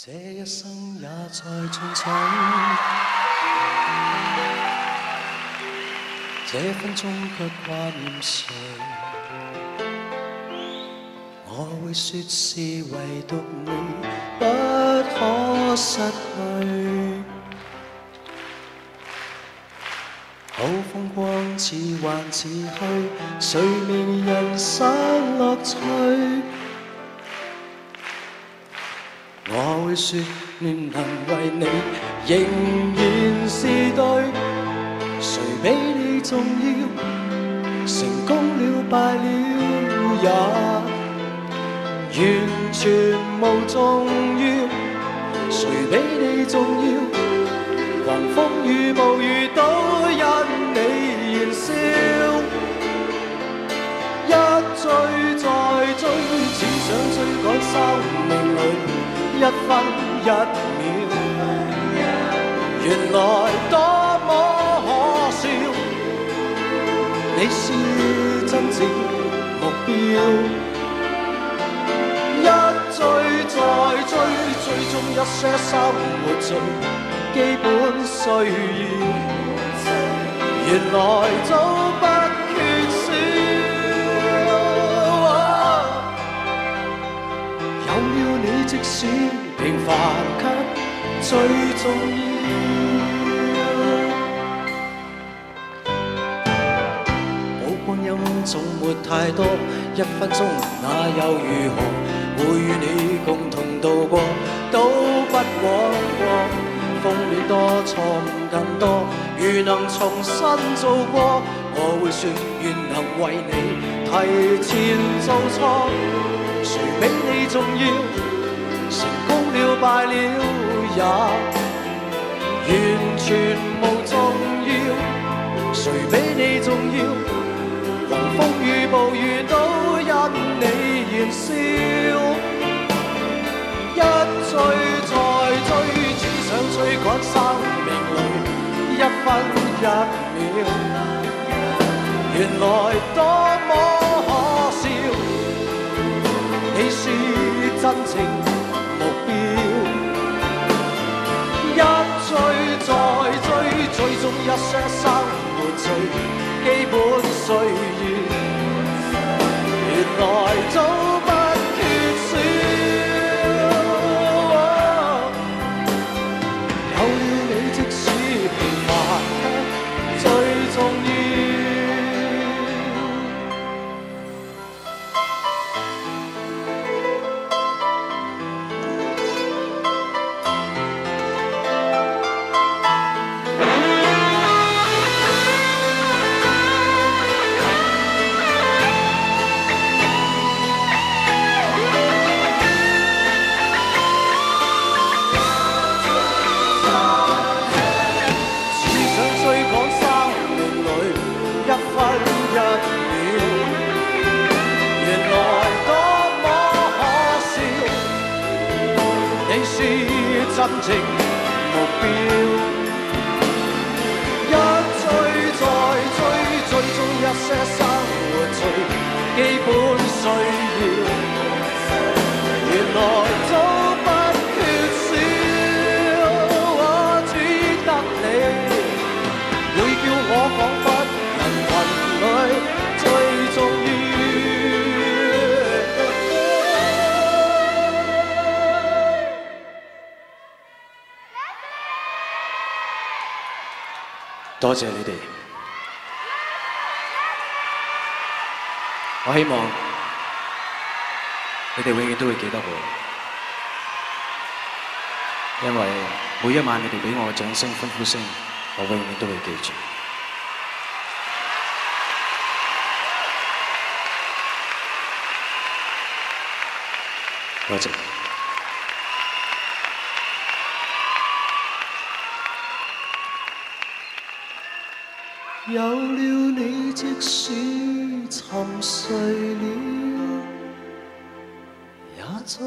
这一生也在匆匆，这分钟却挂念谁？我会说是唯独你不可失去。好风光似幻似虚，谁明人生乐趣？我会说愿能为你，仍然是对。谁比你重要？成功了败了也完全无重要。谁比你重要？狂风雨暴雨都因你燃烧。一追再追，只想追赶生命里。一分一秒，原来多么可笑。你是真正目标，一追再追，追踪一些生活最基本需要，原来早不平凡却最重要。宝光阴总没太多，一分钟那又如何？会与你共同度过，都不枉过。风雨多，错误更多。如能重新做过，我会说愿能为你提前做错。谁比你重要？败了也完全无重要，谁比你重要？狂风雨暴雨都因你燃烧，一追再追，只想追赶生命里一分一秒，原来多么可笑，你是真情。真正目标，多谢你哋，我希望你哋永遠都會記得我，因為每一晚你哋俾我嘅掌聲、歡呼聲，我永遠都會記住。多謝。有了你，即使沉睡了，也在。